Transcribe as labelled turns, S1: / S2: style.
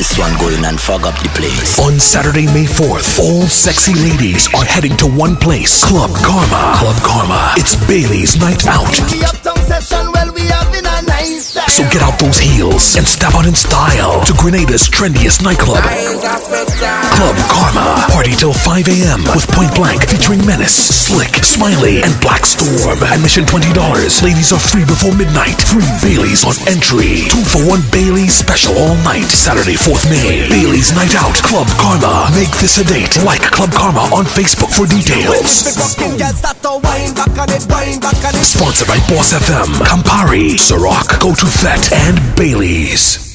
S1: this one going and fog up the place.
S2: On Saturday, May 4th, all sexy ladies are heading to one place Club Karma. Club Karma. It's Bailey's Night Out.
S3: The uptown session, well, we having a nice time.
S2: So get out those heels and step out in style to Grenada's trendiest nightclub. Till 5 a.m. with Point Blank featuring Menace, Slick, Smiley, and Black Storm. Admission $20. Ladies are free before midnight. Free Bailey's on entry. Two for one Bailey's special all night. Saturday, 4th May. Bailey's Night Out. Club Karma. Make this a date. Like Club Karma on Facebook for details. Sponsored by Boss FM, Campari, Ciroc, Go to and Bailey's.